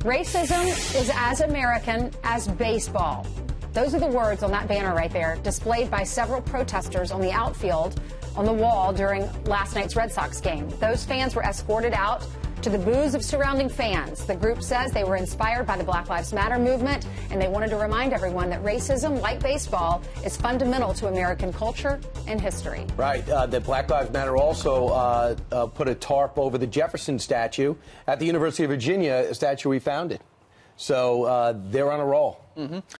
Racism is as American as baseball. Those are the words on that banner right there, displayed by several protesters on the outfield on the wall during last night's Red Sox game. Those fans were escorted out to the boos of surrounding fans. The group says they were inspired by the Black Lives Matter movement, and they wanted to remind everyone that racism, like baseball, is fundamental to American culture and history. Right. Uh, that Black Lives Matter also uh, uh, put a tarp over the Jefferson statue at the University of Virginia, a statue we founded. So uh, they're on a roll. Mm-hmm.